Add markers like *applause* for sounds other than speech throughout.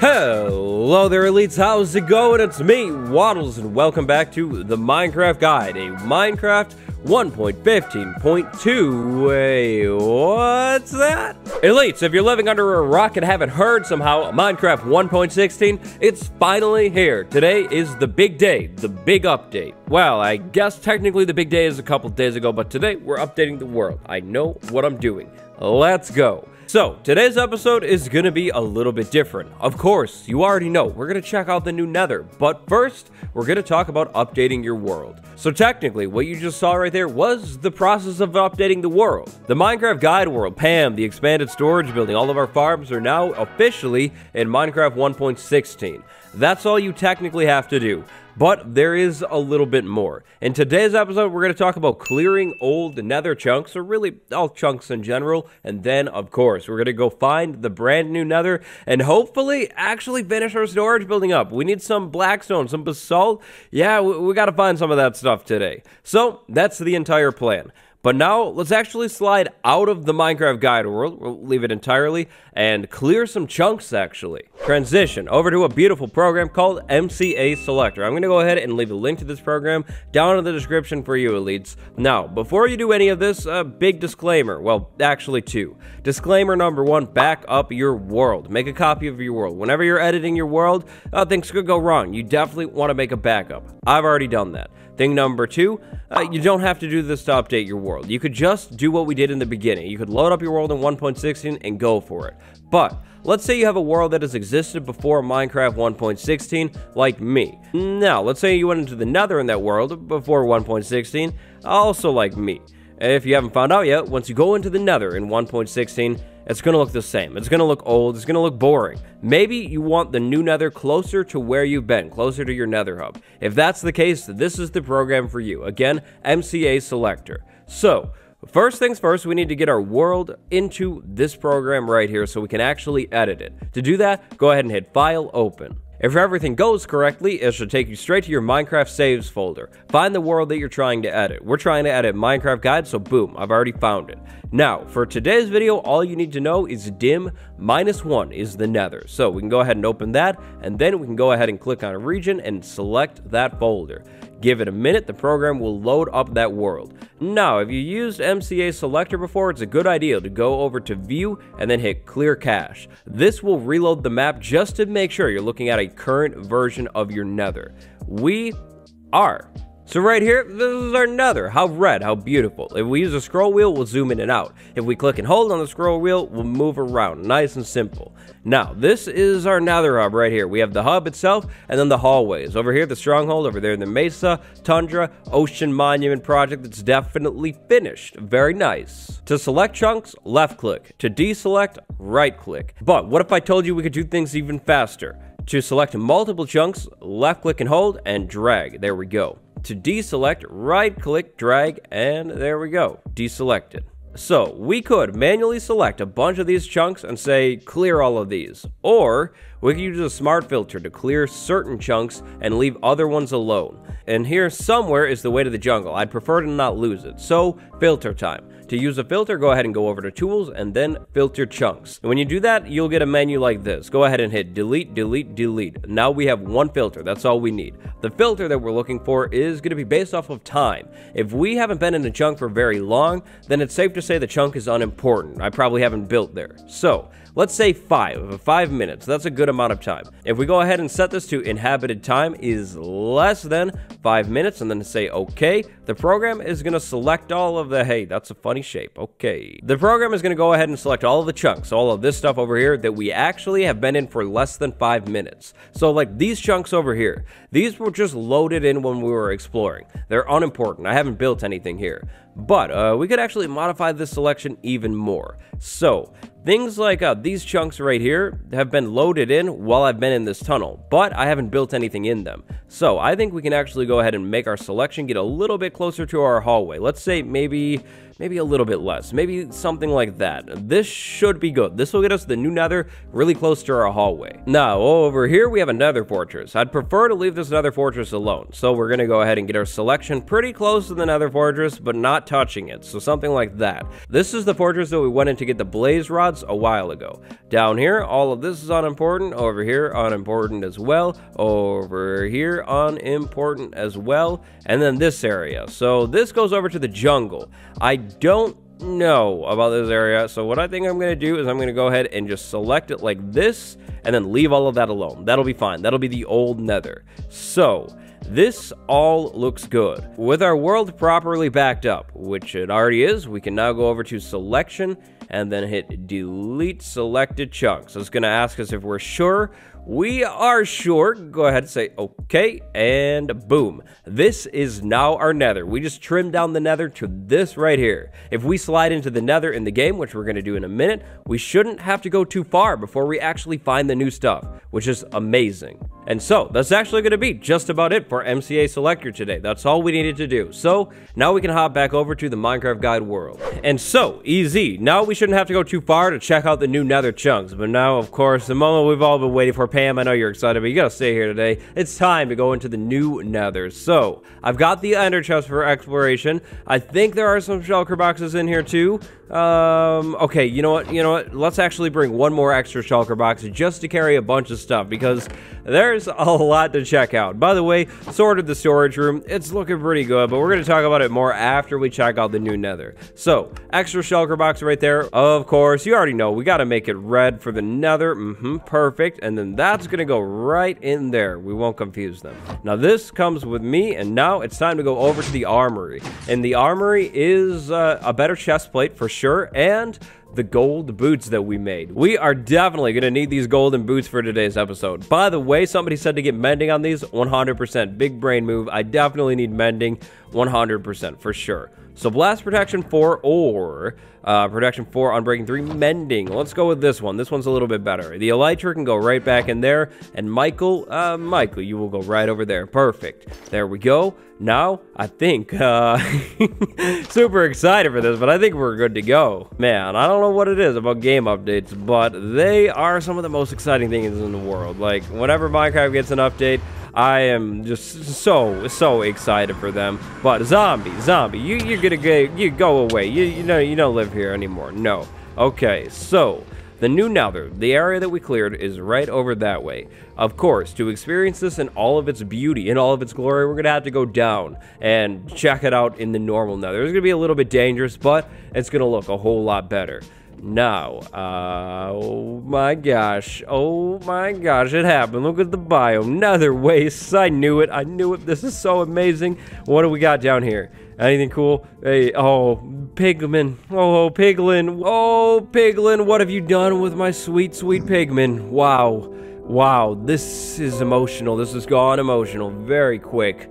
Hello there, elites. How's it going? It's me, Wattles, and welcome back to the Minecraft Guide, a Minecraft 1.15.2. Wait, what's that? Elites, if you're living under a rock and haven't heard somehow, Minecraft 1.16, it's finally here. Today is the big day, the big update. Well, I guess technically the big day is a couple days ago, but today we're updating the world. I know what I'm doing. Let's go. So, today's episode is gonna be a little bit different. Of course, you already know, we're gonna check out the new nether, but first, we're gonna talk about updating your world. So technically, what you just saw right there was the process of updating the world. The Minecraft Guide World, PAM, the expanded storage building, all of our farms are now officially in Minecraft 1.16. That's all you technically have to do. But there is a little bit more. In today's episode, we're going to talk about clearing old nether chunks, or really all chunks in general. And then, of course, we're going to go find the brand new nether and hopefully actually finish our storage building up. We need some blackstone, some basalt. Yeah, we, we got to find some of that stuff today. So that's the entire plan. But now let's actually slide out of the Minecraft guide world, we'll leave it entirely, and clear some chunks actually. Transition over to a beautiful program called MCA Selector. I'm going to go ahead and leave a link to this program down in the description for you elites. Now, before you do any of this, a big disclaimer. Well, actually two. Disclaimer number one, back up your world. Make a copy of your world. Whenever you're editing your world, uh, things could go wrong. You definitely want to make a backup. I've already done that. Thing number two, uh, you don't have to do this to update your world. You could just do what we did in the beginning. You could load up your world in 1.16 and go for it. But let's say you have a world that has existed before Minecraft 1.16, like me. Now, let's say you went into the nether in that world before 1.16, also like me. If you haven't found out yet, once you go into the nether in 1.16, it's going to look the same. It's going to look old. It's going to look boring. Maybe you want the new nether closer to where you've been, closer to your nether hub. If that's the case, this is the program for you. Again, MCA Selector. So, First things first, we need to get our world into this program right here so we can actually edit it. To do that, go ahead and hit File, Open. If everything goes correctly, it should take you straight to your Minecraft saves folder. Find the world that you're trying to edit. We're trying to edit Minecraft guide, so boom, I've already found it. Now, for today's video, all you need to know is dim minus one is the nether. So we can go ahead and open that, and then we can go ahead and click on a region and select that folder. Give it a minute, the program will load up that world. Now, if you used MCA Selector before, it's a good idea to go over to View and then hit Clear Cache. This will reload the map just to make sure you're looking at a current version of your nether. We are. So right here, this is our nether. How red, how beautiful. If we use a scroll wheel, we'll zoom in and out. If we click and hold on the scroll wheel, we'll move around. Nice and simple. Now, this is our nether hub right here. We have the hub itself and then the hallways. Over here, the stronghold. Over there, the Mesa, Tundra, Ocean Monument project that's definitely finished. Very nice. To select chunks, left click. To deselect, right click. But what if I told you we could do things even faster? To select multiple chunks, left click and hold and drag. There we go. To deselect, right click, drag, and there we go, deselected. So we could manually select a bunch of these chunks and say clear all of these, or we could use a smart filter to clear certain chunks and leave other ones alone. And here somewhere is the way to the jungle. I'd prefer to not lose it. So filter time. To use a filter, go ahead and go over to tools and then filter chunks. And when you do that, you'll get a menu like this. Go ahead and hit delete, delete, delete. Now we have one filter. That's all we need. The filter that we're looking for is going to be based off of time. If we haven't been in a chunk for very long, then it's safe to say the chunk is unimportant. I probably haven't built there. So Let's say five, five minutes. That's a good amount of time. If we go ahead and set this to inhabited time is less than five minutes and then say okay, the program is going to select all of the, hey, that's a funny shape. Okay. The program is going to go ahead and select all of the chunks, all of this stuff over here that we actually have been in for less than five minutes. So like these chunks over here, these were just loaded in when we were exploring. They're unimportant. I haven't built anything here. But uh, we could actually modify this selection even more. So Things like uh, these chunks right here have been loaded in while I've been in this tunnel, but I haven't built anything in them. So I think we can actually go ahead and make our selection get a little bit closer to our hallway. Let's say maybe maybe a little bit less, maybe something like that. This should be good. This will get us the new nether really close to our hallway. Now, over here, we have a nether fortress. I'd prefer to leave this nether fortress alone, so we're to go ahead and get our selection pretty close to the nether fortress, but not touching it, so something like that. This is the fortress that we went in to get the blaze rods a while ago. Down here, all of this is unimportant. Over here, unimportant as well. Over here, unimportant as well. And then this area. So this goes over to the jungle. I don't know about this area. So what I think I'm going to do is I'm going to go ahead and just select it like this and then leave all of that alone. That'll be fine. That'll be the old nether. So this all looks good. With our world properly backed up, which it already is, we can now go over to selection and then hit delete selected chunks. It's going to ask us if we're sure we are sure. Go ahead and say okay, and boom. This is now our nether. We just trimmed down the nether to this right here. If we slide into the nether in the game, which we're going to do in a minute, we shouldn't have to go too far before we actually find the new stuff, which is amazing. And so, that's actually going to be just about it for MCA Selector today. That's all we needed to do. So, now we can hop back over to the Minecraft Guide world. And so, easy. Now we shouldn't have to go too far to check out the new nether chunks. But now, of course, the moment we've all been waiting for, Pam, I know you're excited, but you gotta stay here today. It's time to go into the new nether. So, I've got the ender chest for exploration. I think there are some shulker boxes in here too. Um, okay, you know what, you know what, let's actually bring one more extra shulker box just to carry a bunch of stuff, because there's a lot to check out. By the way, sorted the storage room, it's looking pretty good, but we're going to talk about it more after we check out the new nether. So, extra shulker box right there, of course, you already know, we got to make it red for the nether, mm-hmm, perfect, and then that's going to go right in there, we won't confuse them. Now, this comes with me, and now it's time to go over to the armory, and the armory is uh, a better chest plate for sure sure, and the gold boots that we made. We are definitely going to need these golden boots for today's episode. By the way, somebody said to get mending on these, 100%. Big brain move. I definitely need mending, 100% for sure. So blast protection 4 or uh, protection 4 unbreaking 3 mending. Let's go with this one. This one's a little bit better. The elytra can go right back in there. And Michael, uh, Michael, you will go right over there. Perfect. There we go. Now, I think, uh, *laughs* super excited for this, but I think we're good to go. Man, I don't know what it is about game updates, but they are some of the most exciting things in the world. Like, whenever Minecraft gets an update, I am just so so excited for them. But zombie, zombie, you you're gonna go you go away. You you know you don't live here anymore. No. Okay, so the new Nether, the area that we cleared, is right over that way. Of course, to experience this in all of its beauty, in all of its glory, we're going to have to go down and check it out in the normal Nether. It's going to be a little bit dangerous, but it's going to look a whole lot better. Now, uh, oh my gosh, oh my gosh, it happened. Look at the biome, nether wastes. I knew it, I knew it. This is so amazing. What do we got down here? Anything cool? Hey, oh, Pigman. Oh, Piglin. Oh, Piglin, what have you done with my sweet, sweet Pigman? Wow. Wow, this is emotional. This has gone emotional very quick.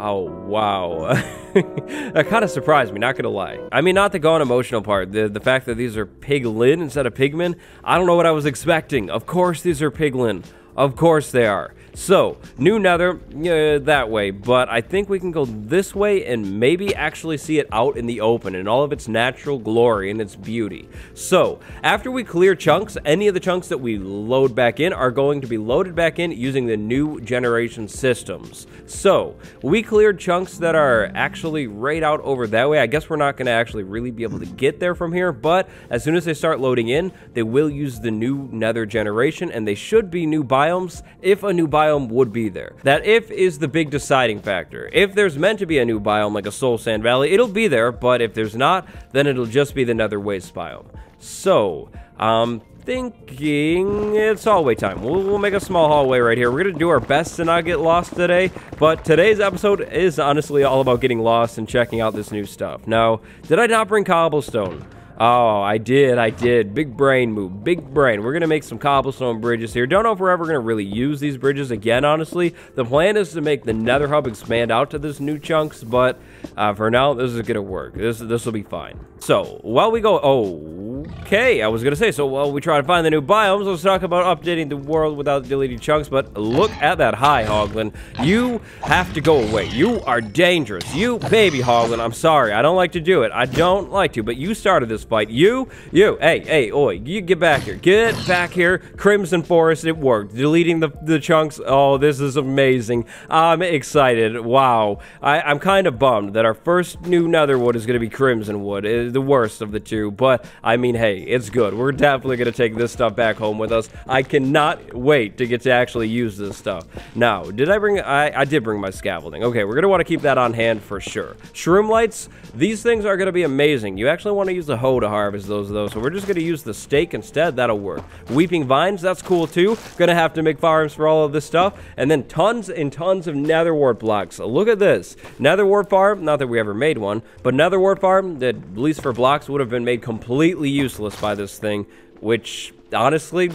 Oh, wow. *laughs* that kind of surprised me, not gonna lie. I mean, not the gone emotional part, the, the fact that these are piglin instead of pigmen, I don't know what I was expecting. Of course these are piglin. Of course they are. So, new nether, uh, that way, but I think we can go this way and maybe actually see it out in the open in all of its natural glory and its beauty. So, after we clear chunks, any of the chunks that we load back in are going to be loaded back in using the new generation systems. So, we cleared chunks that are actually right out over that way. I guess we're not going to actually really be able to get there from here, but as soon as they start loading in, they will use the new nether generation, and they should be new biomes if a new biome biome would be there. That if is the big deciding factor. If there's meant to be a new biome like a Soul Sand Valley, it'll be there, but if there's not, then it'll just be the Nether Waste biome. So, um, thinking it's hallway time. We'll, we'll, make a small hallway right here. We're going to do our best to not get lost today, but today's episode is honestly all about getting lost and checking out this new stuff. Now, did I not bring cobblestone? Oh, I did, I did. Big brain move, big brain. We're to make some cobblestone bridges here. Don't know if we're ever to really use these bridges again, honestly. The plan is to make the nether hub expand out to this new chunks, but uh, for now, this is to work. This this will be fine. So, while we go... Oh, Okay, I was gonna say, so while we try to find the new biomes, let's talk about updating the world without deleting chunks, but look at that high, Hoglin. You have to go away. You are dangerous. You, baby Hoglin, I'm sorry. I don't like to do it. I don't like to, but you started this fight. You, you, hey, hey, oi, you get back here. Get back here. Crimson Forest, it worked. Deleting the, the chunks, oh, this is amazing. I'm excited. Wow. I, I'm kind of bummed that our first new Netherwood is gonna be Crimson Wood. It, the worst of the two, but I mean, hey, it's good. We're definitely going to take this stuff back home with us. I cannot wait to get to actually use this stuff. Now, did I bring... I, I did bring my scaffolding. Okay, we're going to want to keep that on hand for sure. Shroom lights, these things are going to be amazing. You actually want to use the hoe to harvest those, though, so we're just going to use the stake instead. That'll work. Weeping vines, that's cool, too. Going to have to make farms for all of this stuff. And then tons and tons of nether wart blocks. Look at this. Nether wart farm, not that we ever made one, but nether wart farm, that at least for blocks, would have been made completely useless by this thing, which honestly,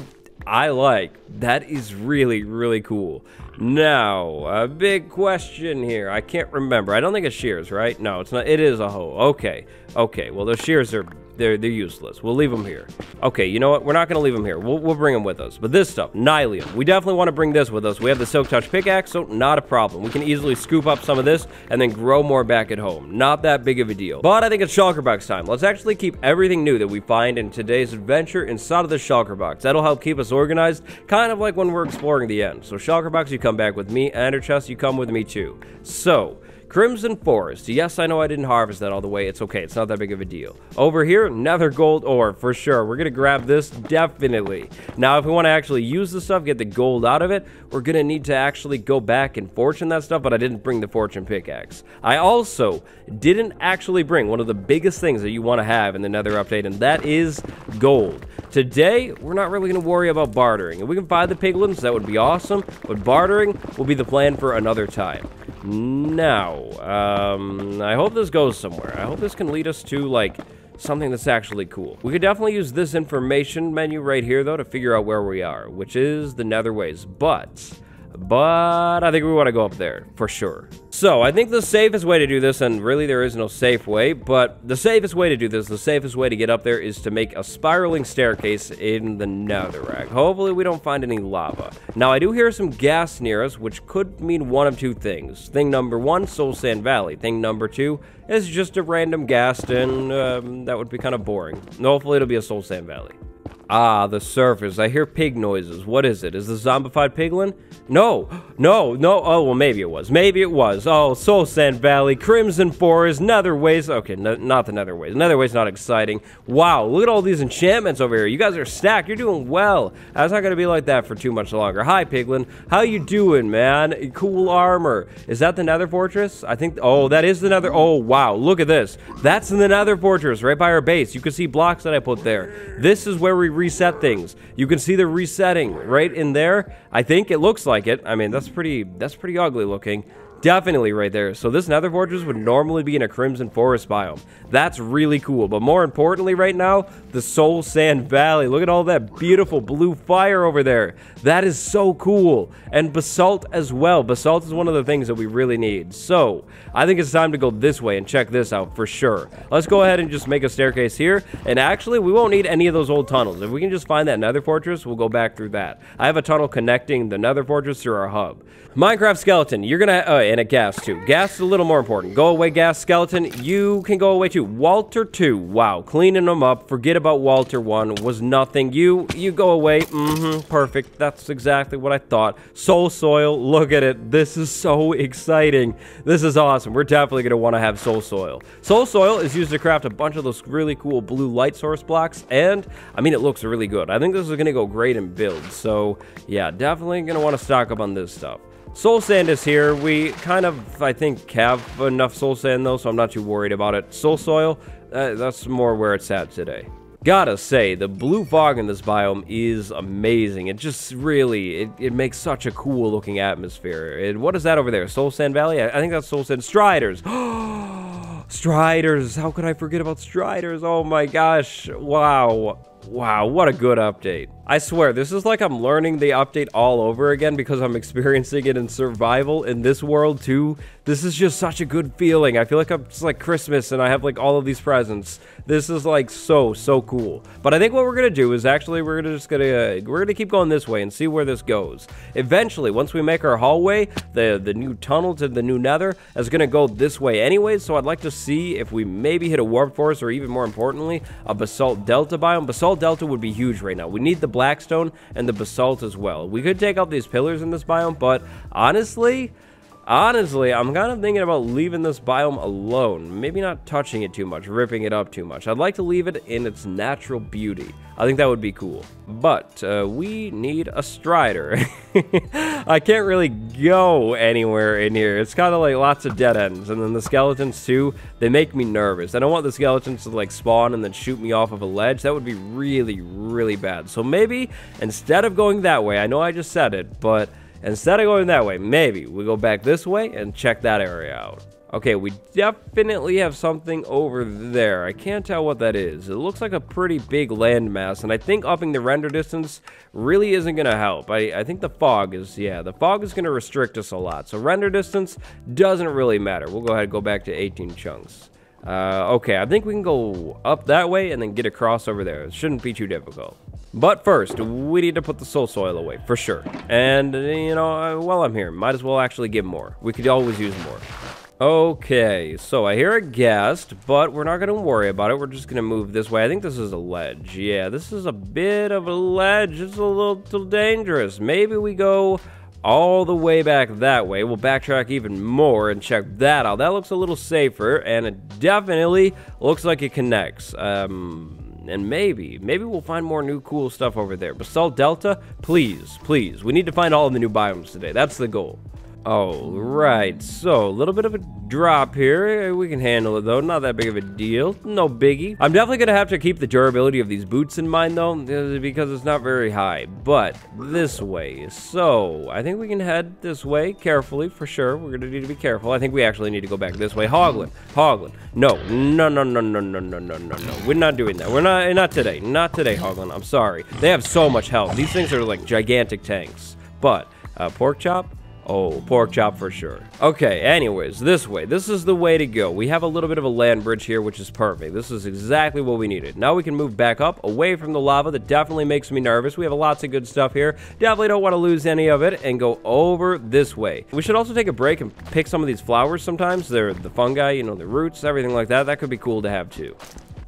I like. That is really, really cool. Now, a big question here. I can't remember. I don't think it's shears, right? No, it's not. It is a hoe. Okay. Okay. Well, those shears are they're, they're useless. We'll leave them here. Okay, you know what? We're not going to leave them here. We'll, we'll bring them with us. But this stuff, Nylium, we definitely want to bring this with us. We have the Silk Touch pickaxe, so not a problem. We can easily scoop up some of this and then grow more back at home. Not that big of a deal. But I think it's Shulker Box time. Let's actually keep everything new that we find in today's adventure inside of the Shulker Box. That'll help keep us organized, kind of like when we're exploring the end. So Shulker Box, you come back with me. Ender Chest, you come with me too. So, Crimson Forest. Yes, I know I didn't harvest that all the way. It's okay. It's not that big of a deal. Over here, Nether Gold Ore, for sure. We're going to grab this, definitely. Now, if we want to actually use the stuff, get the gold out of it, we're going to need to actually go back and fortune that stuff, but I didn't bring the fortune pickaxe. I also didn't actually bring one of the biggest things that you want to have in the Nether update, and that is gold. Today, we're not really going to worry about bartering. If we can find the piglins, that would be awesome, but bartering will be the plan for another time. Now, um, I hope this goes somewhere. I hope this can lead us to, like, something that's actually cool. We could definitely use this information menu right here, though, to figure out where we are, which is the Nether Wastes. But but I think we want to go up there for sure. So I think the safest way to do this, and really there is no safe way, but the safest way to do this, the safest way to get up there is to make a spiraling staircase in the netherrack. Hopefully we don't find any lava. Now I do hear some gas near us, which could mean one of two things. Thing number one, Soul Sand Valley. Thing number two is just a random gas, and um, that would be kind of boring. Hopefully it'll be a Soul Sand Valley. Ah, the surface. I hear pig noises. What is it? Is the zombified piglin? No, *gasps* no, no. Oh, well, maybe it was. Maybe it was. Oh, Soul Sand Valley, Crimson Forest, Nether Netherways. Okay, no, not the Nether Netherways. Netherways is not exciting. Wow, look at all these enchantments over here. You guys are stacked. You're doing well. That's not going to be like that for too much longer. Hi, Piglin. How you doing, man? Cool armor. Is that the Nether Fortress? I think, oh, that is the Nether. Oh, wow. Look at this. That's the Nether Fortress right by our base. You can see blocks that I put there. This is where we reset things. You can see the resetting right in there. I think it looks like it. I mean, that's pretty, that's pretty ugly looking. Definitely right there. So this nether fortress would normally be in a crimson forest biome. That's really cool. But more importantly right now, the Soul Sand Valley. Look at all that beautiful blue fire over there. That is so cool. And basalt as well. Basalt is one of the things that we really need. So I think it's time to go this way and check this out for sure. Let's go ahead and just make a staircase here. And actually, we won't need any of those old tunnels. If we can just find that nether fortress, we'll go back through that. I have a tunnel connecting the nether fortress through our hub. Minecraft skeleton, you're gonna, uh, and a gas too. Gas is a little more important. Go away, gas skeleton. You can go away too. Walter 2, wow, cleaning them up. Forget about Walter 1, was nothing. You, you go away. Mm-hmm, perfect. That's exactly what I thought. Soul soil, look at it. This is so exciting. This is awesome. We're definitely gonna wanna have soul soil. Soul soil is used to craft a bunch of those really cool blue light source blocks, and, I mean, it looks really good. I think this is gonna go great in builds, so, yeah, definitely gonna wanna stock up on this stuff. Soul Sand is here. We kind of, I think, have enough Soul Sand, though, so I'm not too worried about it. Soul Soil, uh, that's more where it's at today. Gotta say, the blue fog in this biome is amazing. It just really, it, it makes such a cool looking atmosphere. And what is that over there? Soul Sand Valley? I, I think that's Soul Sand. Striders! *gasps* Striders! How could I forget about Striders? Oh my gosh. Wow. Wow, what a good update. I swear, this is like I'm learning the update all over again because I'm experiencing it in survival in this world too. This is just such a good feeling. I feel like I'm, it's like Christmas and I have like all of these presents. This is like so, so cool. But I think what we're to do is actually we're gonna just to, uh, we're to keep going this way and see where this goes. Eventually, once we make our hallway, the, the new tunnel to the new nether is to go this way anyways. So I'd like to see if we maybe hit a warp forest or even more importantly, a basalt delta biome. Basalt delta would be huge right now. We need the blackstone and the basalt as well. We could take out these pillars in this biome, but honestly, Honestly, I'm kind of thinking about leaving this biome alone. Maybe not touching it too much, ripping it up too much. I'd like to leave it in its natural beauty. I think that would be cool. But uh, we need a strider. *laughs* I can't really go anywhere in here. It's kind of like lots of dead ends. And then the skeletons too, they make me nervous. I don't want the skeletons to like spawn and then shoot me off of a ledge. That would be really, really bad. So maybe instead of going that way, I know I just said it, but Instead of going that way, maybe we go back this way and check that area out. Okay, we definitely have something over there. I can't tell what that is. It looks like a pretty big landmass, and I think upping the render distance really isn't going to help. I, I think the fog is, yeah, the fog is going to restrict us a lot. So render distance doesn't really matter. We'll go ahead and go back to 18 chunks. Uh, okay, I think we can go up that way and then get across over there. It shouldn't be too difficult. But first, we need to put the soul soil away, for sure. And, you know, uh, while I'm here, might as well actually give more. We could always use more. Okay, so I hear a ghast, but we're not going to worry about it. We're just going to move this way. I think this is a ledge. Yeah, this is a bit of a ledge. It's a little, little dangerous. Maybe we go all the way back that way. We'll backtrack even more and check that out. That looks a little safer, and it definitely looks like it connects. Um, and maybe, maybe we'll find more new cool stuff over there. Basalt Delta, please, please. We need to find all of the new biomes today. That's the goal. All right, so a little bit of a drop here. We can handle it though, not that big of a deal. No biggie. I'm definitely gonna have to keep the durability of these boots in mind though, uh, because it's not very high. But this way, so I think we can head this way carefully for sure. We're gonna need to be careful. I think we actually need to go back this way. Hoglin, Hoglin. No, no, no, no, no, no, no, no, no, no. We're not doing that. We're not, not today. Not today, Hoglin. I'm sorry. They have so much health. These things are like gigantic tanks. But uh, pork chop Oh, pork chop for sure. Okay, anyways, this way. This is the way to go. We have a little bit of a land bridge here, which is perfect. This is exactly what we needed. Now we can move back up, away from the lava. That definitely makes me nervous. We have lots of good stuff here. Definitely don't want to lose any of it and go over this way. We should also take a break and pick some of these flowers sometimes. They're the fungi, you know, the roots, everything like that. That could be cool to have too.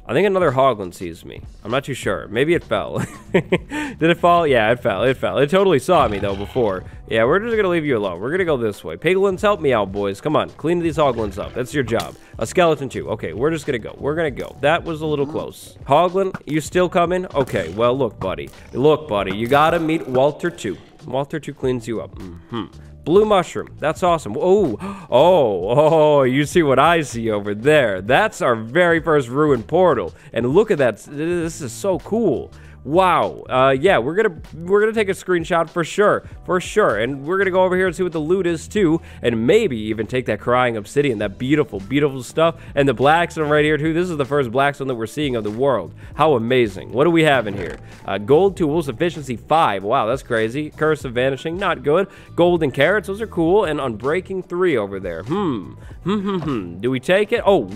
I think another hoglin sees me. I'm not too sure. Maybe it fell. *laughs* Did it fall? Yeah, it fell. It fell. It totally saw me, though, before. Yeah, we're just gonna leave you alone. We're gonna go this way. Piglins, help me out, boys. Come on, clean these hoglins up. That's your job. A skeleton, too. Okay, we're just gonna go. We're gonna go. That was a little close. Hoglin, you still coming? Okay, well, look, buddy. Look, buddy, you gotta meet Walter, too. Walter, too, cleans you up. Mm-hmm. Blue mushroom. That's awesome. Oh, *gasps* oh, oh, you see what I see over there. That's our very first ruin portal. And look at that. This is so cool. Wow. Uh, yeah, we're gonna we're gonna take a screenshot for sure, for sure, and we're gonna go over here and see what the loot is too, and maybe even take that crying obsidian, that beautiful, beautiful stuff, and the blackstone right here too. This is the first blackstone that we're seeing of the world. How amazing! What do we have in here? Uh, gold tools, efficiency five. Wow, that's crazy. Curse of vanishing, not good. Golden carrots, those are cool, and unbreaking three over there. Hmm. Hmm. Hmm. hmm. Do we take it? Oh,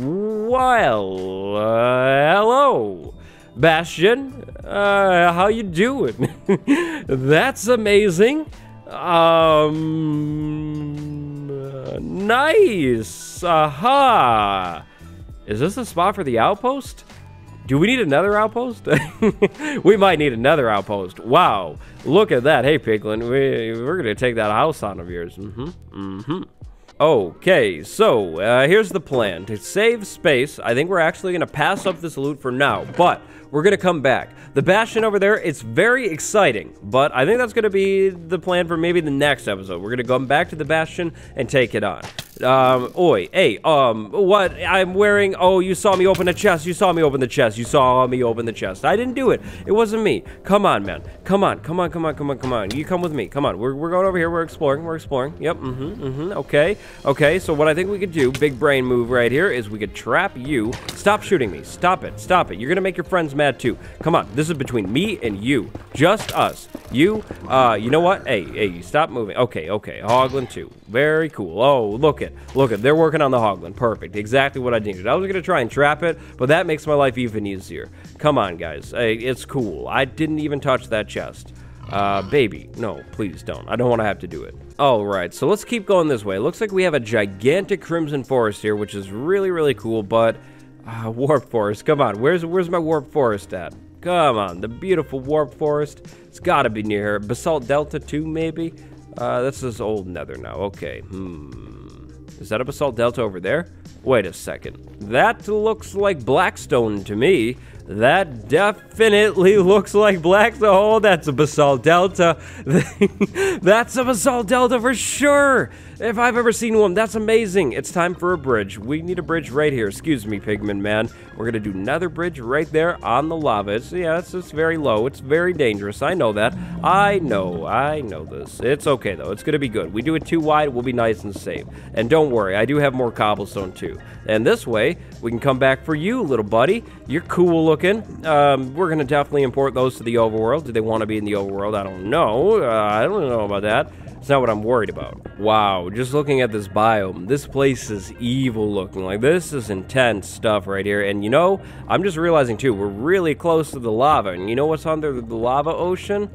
well. Uh, hello. Bastion, uh, how you doing? *laughs* That's amazing. Um, uh, nice. Aha. Is this a spot for the outpost? Do we need another outpost? *laughs* we might need another outpost. Wow. Look at that. Hey, Piglin, we, we're going to take that house on of yours. Mm-hmm. Mm-hmm. Okay, so uh, here's the plan. To save space, I think we're actually going to pass up this loot for now, but we're going to come back. The Bastion over there, it's very exciting, but I think that's going to be the plan for maybe the next episode. We're going to come back to the Bastion and take it on. Um, oi, hey, um, what? I'm wearing, oh, you saw me open the chest. You saw me open the chest. You saw me open the chest. I didn't do it. It wasn't me. Come on, man. Come on, come on, come on, come on, come on. You come with me. Come on. We're, we're going over here. We're exploring. We're exploring. Yep, mm-hmm, mm-hmm. Okay, okay. So what I think we could do, big brain move right here, is we could trap you. Stop shooting me. Stop it. Stop it. You're gonna make your friends mad too. Come on. This is between me and you. Just us. You, uh, you know what? Hey, hey, stop moving. Okay, okay. Hoglin 2. Very cool. Oh, look at, look at. They're working on the Hoglin. Perfect. Exactly what I needed. I was gonna try and trap it, but that makes my life even easier. Come on, guys. Hey, it's cool. I didn't even touch that chest. Uh, baby, no, please don't. I don't want to have to do it. All right, so let's keep going this way. looks like we have a gigantic crimson forest here, which is really, really cool, but uh, warp forest, come on. Where's where's my warp forest at? Come on, the beautiful warp forest. It's got to be near here. Basalt Delta 2, maybe? Uh, this is old nether now. Okay, hmm. Is that a Basalt Delta over there? Wait a second. That looks like Blackstone to me. That definitely looks like Blackstone. Oh, that's a basalt delta. *laughs* that's a basalt delta for sure. If I've ever seen one, that's amazing. It's time for a bridge. We need a bridge right here. Excuse me, Pigman man. We're gonna do another bridge right there on the lava. It's, yeah, it's just very low. It's very dangerous. I know that. I know. I know this. It's okay though. It's gonna be good. We do it too wide, we'll be nice and safe. And don't worry, I do have more cobblestone too. And this way, we can come back for you, little buddy. You're cool looking. Um, we're gonna definitely import those to the overworld. Do they want to be in the overworld? I don't know. Uh, I don't know about that. It's not what I'm worried about. Wow, just looking at this biome, this place is evil looking. Like, this is intense stuff right here. And you know, I'm just realizing too, we're really close to the lava. And you know what's under the lava ocean?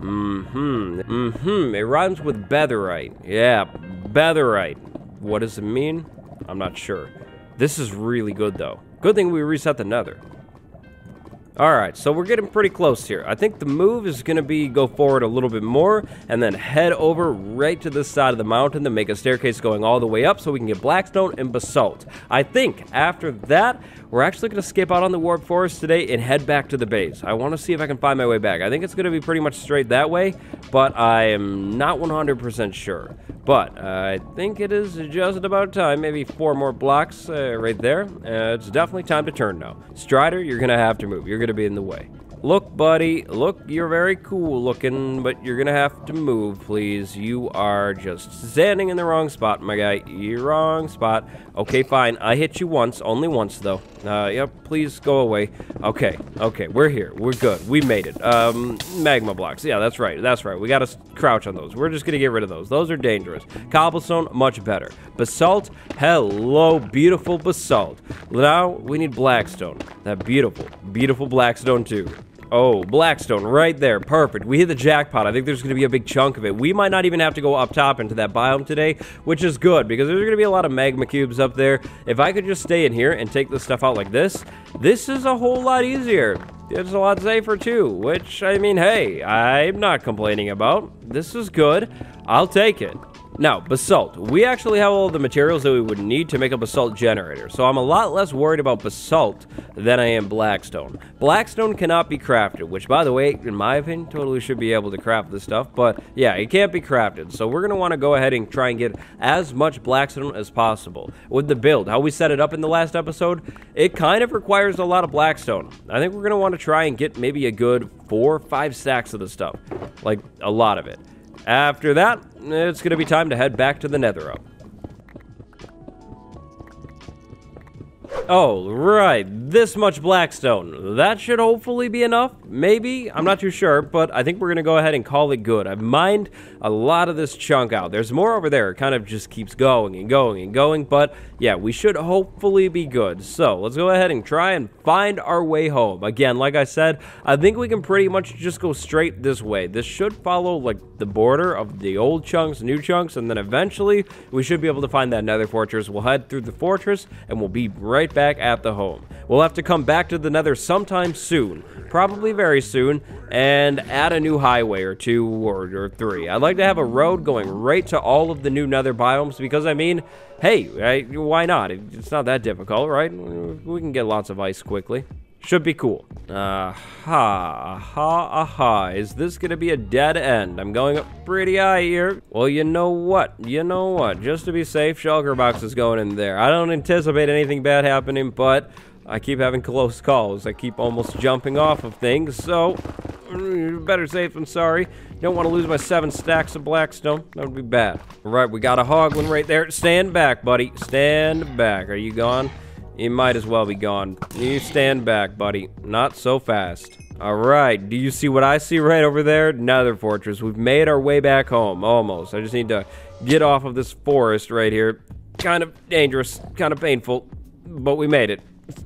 Mm-hmm. Mm-hmm. It rhymes with betherite. Yeah, betherite. What does it mean? I'm not sure. This is really good, though. Good thing we reset the nether. Alright, so we're getting pretty close here. I think the move is going to be go forward a little bit more and then head over right to this side of the mountain to make a staircase going all the way up so we can get blackstone and basalt. I think after that, we're actually going to skip out on the warp forest today and head back to the base. I want to see if I can find my way back. I think it's going to be pretty much straight that way, but I am not 100% sure. But uh, I think it is just about time. Maybe four more blocks uh, right there. Uh, it's definitely time to turn now. Strider, you're going to have to move. You're going to be in the way. Look, buddy, look, you're very cool looking, but you're gonna have to move, please. You are just standing in the wrong spot, my guy. You're wrong spot. Okay, fine. I hit you once, only once, though. Uh, yep, please go away. Okay, okay, we're here. We're good. We made it. Um, magma blocks. Yeah, that's right. That's right. We gotta crouch on those. We're just gonna get rid of those. Those are dangerous. Cobblestone, much better. Basalt, hello, beautiful basalt. Now, we need blackstone. That beautiful, beautiful blackstone, too. Oh, Blackstone, right there. Perfect. We hit the jackpot. I think there's going to be a big chunk of it. We might not even have to go up top into that biome today, which is good, because there's going to be a lot of magma cubes up there. If I could just stay in here and take this stuff out like this, this is a whole lot easier. It's a lot safer, too, which, I mean, hey, I'm not complaining about. This is good. I'll take it. Now, basalt. We actually have all the materials that we would need to make a basalt generator, so I'm a lot less worried about basalt than I am blackstone. Blackstone cannot be crafted, which, by the way, in my opinion, totally should be able to craft this stuff, but yeah, it can't be crafted, so we're going to want to go ahead and try and get as much blackstone as possible. With the build, how we set it up in the last episode, it kind of requires a lot of blackstone. I think we're going to want to try and get maybe a good four or five stacks of the stuff, like a lot of it. After that, it's going to be time to head back to the Nether hub. Oh, right. This much Blackstone. That should hopefully be enough. Maybe. I'm not too sure, but I think we're going to go ahead and call it good. I've mined a lot of this chunk out. There's more over there. It kind of just keeps going and going and going, but yeah, we should hopefully be good. So let's go ahead and try and find our way home. Again, like I said, I think we can pretty much just go straight this way. This should follow like the border of the old chunks, new chunks, and then eventually we should be able to find that nether fortress. We'll head through the fortress and we'll be right back at the home. We'll have to come back to the nether sometime soon, probably very soon, and add a new highway or two or, or three. I'd like to have a road going right to all of the new nether biomes because, I mean, hey, right, why not? It's not that difficult, right? We can get lots of ice quickly. Should be cool. Aha, aha, aha. Is this gonna be a dead end? I'm going up pretty high here. Well, you know what? You know what? Just to be safe, shulker box is going in there. I don't anticipate anything bad happening, but I keep having close calls. I keep almost jumping off of things, so mm, better safe than sorry. Don't want to lose my seven stacks of blackstone. That would be bad. All right, we got a hoglin right there. Stand back, buddy. Stand back. Are you gone? You might as well be gone. You stand back, buddy. Not so fast. All right, do you see what I see right over there? Nether Fortress. We've made our way back home, almost. I just need to get off of this forest right here. Kind of dangerous, kind of painful, but we made it.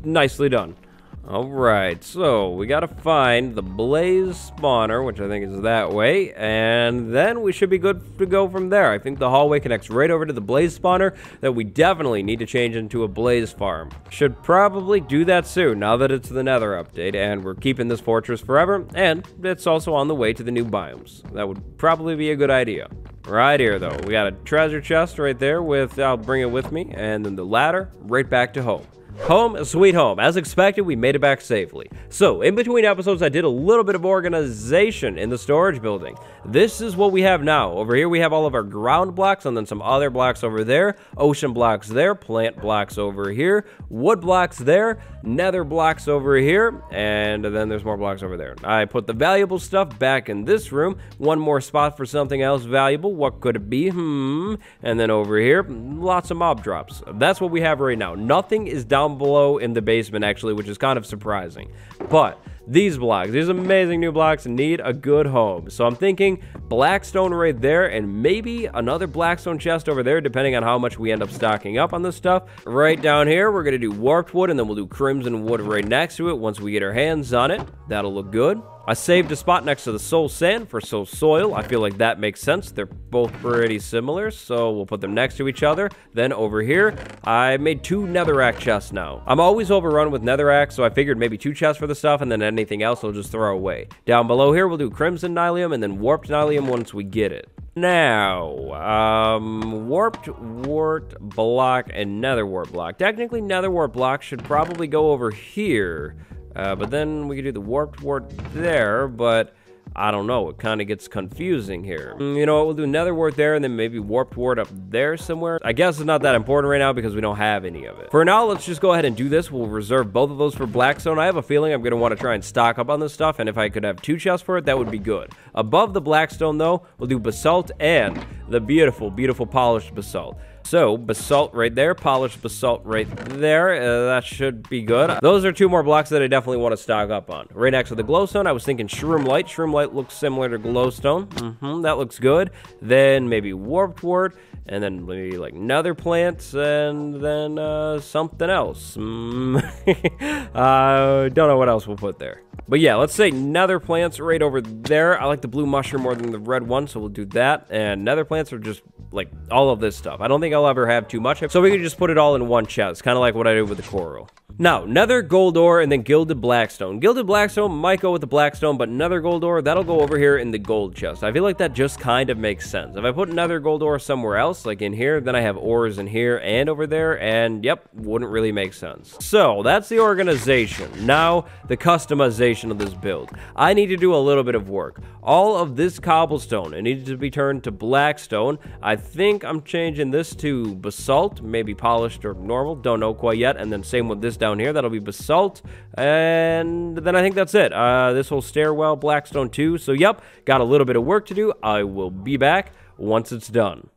Nicely done. Alright, so we gotta find the Blaze spawner, which I think is that way, and then we should be good to go from there. I think the hallway connects right over to the Blaze spawner that we definitely need to change into a Blaze farm. Should probably do that soon, now that it's the Nether update, and we're keeping this fortress forever, and it's also on the way to the new biomes. That would probably be a good idea. Right here, though, we got a treasure chest right there with, I'll bring it with me, and then the ladder right back to home. Home, sweet home. As expected, we made it back safely. So, in between episodes, I did a little bit of organization in the storage building. This is what we have now. Over here, we have all of our ground blocks and then some other blocks over there, ocean blocks there, plant blocks over here, wood blocks there, nether blocks over here, and then there's more blocks over there. I put the valuable stuff back in this room. One more spot for something else valuable. What could it be? Hmm. And then over here, lots of mob drops. That's what we have right now. Nothing is down down below in the basement, actually, which is kind of surprising. But these blocks, these amazing new blocks, need a good home. So I'm thinking blackstone right there and maybe another blackstone chest over there, depending on how much we end up stocking up on this stuff. Right down here, we're going to do warped wood and then we'll do crimson wood right next to it once we get our hands on it. That'll look good. I saved a spot next to the soul sand for soul soil. I feel like that makes sense. They're both pretty similar, so we'll put them next to each other. Then over here, I made two netherrack chests now. I'm always overrun with netherrack, so I figured maybe two chests for the stuff, and then anything else I'll just throw away. Down below here, we'll do crimson nylium and then warped nylium once we get it. Now, um, warped wart block and nether wart block. Technically, nether wart block should probably go over here. Uh, but then we could do the warped wart there, but I don't know. It kind of gets confusing here. Mm, you know what? We'll do nether wart there and then maybe warped wart up there somewhere. I guess it's not that important right now because we don't have any of it. For now, let's just go ahead and do this. We'll reserve both of those for Blackstone. I have a feeling I'm going to want to try and stock up on this stuff. And if I could have two chests for it, that would be good. Above the Blackstone, though, we'll do basalt and the beautiful, beautiful polished basalt. So, basalt right there, polished basalt right there. Uh, that should be good. Those are two more blocks that I definitely want to stock up on. Right next to the glowstone, I was thinking shroom light. Shroom light looks similar to glowstone. Mm -hmm, that looks good. Then maybe warped wart, and then maybe like nether plants, and then uh, something else. Mm. *laughs* uh, don't know what else we'll put there. But yeah, let's say nether plants right over there. I like the blue mushroom more than the red one, so we'll do that. And nether plants are just like all of this stuff. I don't think I'll ever have too much. So we can just put it all in one chest, kind of like what I did with the coral. Now, Nether Gold Ore and then Gilded Blackstone. Gilded Blackstone might go with the Blackstone, but Nether Gold Ore, that'll go over here in the gold chest. I feel like that just kind of makes sense. If I put Nether Gold Ore somewhere else, like in here, then I have ores in here and over there, and yep, wouldn't really make sense. So, that's the organization. Now, the customization of this build. I need to do a little bit of work. All of this cobblestone, it needs to be turned to blackstone. I think I'm changing this to basalt, maybe polished or normal, don't know quite yet, and then same with this down here. That'll be basalt. And then I think that's it. Uh, this whole stairwell, Blackstone 2. So, yep, got a little bit of work to do. I will be back once it's done.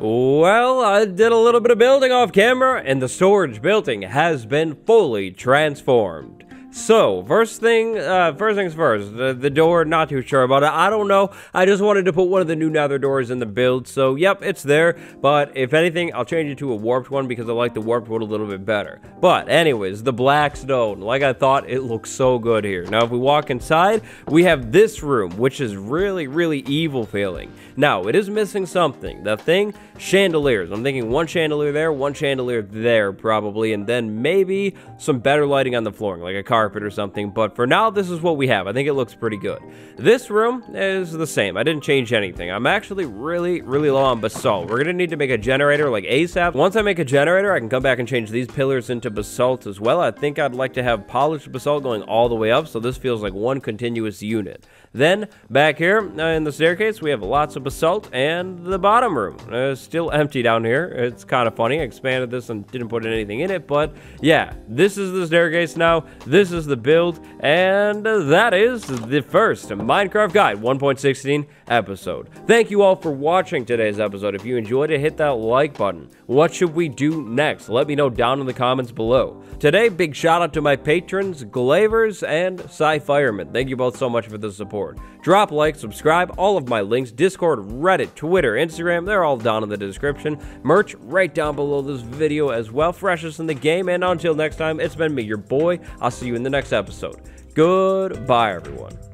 Well, I did a little bit of building off camera, and the storage building has been fully transformed. So, first thing, uh, first things first, the, the door, not too sure about it. I don't know. I just wanted to put one of the new nether doors in the build. So, yep, it's there. But if anything, I'll change it to a warped one because I like the warped one a little bit better. But anyways, the black stone, like I thought, it looks so good here. Now, if we walk inside, we have this room, which is really, really evil feeling. Now, it is missing something. The thing, chandeliers. I'm thinking one chandelier there, one chandelier there, probably. And then maybe some better lighting on the flooring, like a car carpet or something, but for now, this is what we have. I think it looks pretty good. This room is the same. I didn't change anything. I'm actually really, really low on basalt. We're to need to make a generator like ASAP. Once I make a generator, I can come back and change these pillars into basalt as well. I think I'd like to have polished basalt going all the way up, so this feels like one continuous unit. Then, back here uh, in the staircase, we have lots of basalt, and the bottom room is still empty down here. It's kind of funny. I expanded this and didn't put anything in it, but yeah, this is the staircase now. This is the build, and that is the first Minecraft Guide 1.16 episode. Thank you all for watching today's episode. If you enjoyed it, hit that like button. What should we do next? Let me know down in the comments below. Today, big shout out to my patrons, Glavers and Sci Fireman. Thank you both so much for the support. Drop like, subscribe, all of my links, Discord, Reddit, Twitter, Instagram, they're all down in the description. Merch right down below this video as well. Freshest in the game. And until next time, it's been me, your boy. I'll see you in the next episode. Goodbye, everyone.